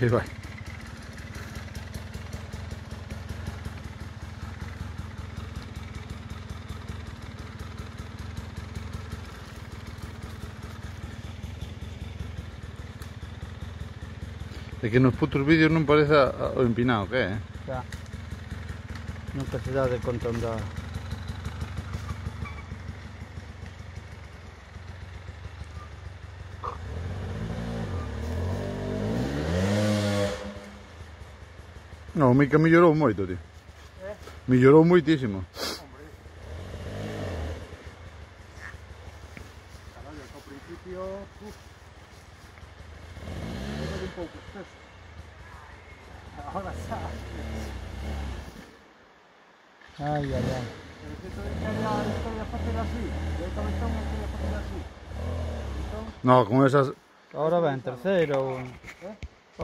E. É que nos putos vídeos non parece o empinado que é, eh? Xa. Nunca se dá No, o Mica mellorou moito, tío. Eh? Mellorou moitísimo. Caralho, ao principio... Uf. Un pouco. Ahora xa. Ai, ai, ai. No, con esas... Ahora ven terceiro. Eh?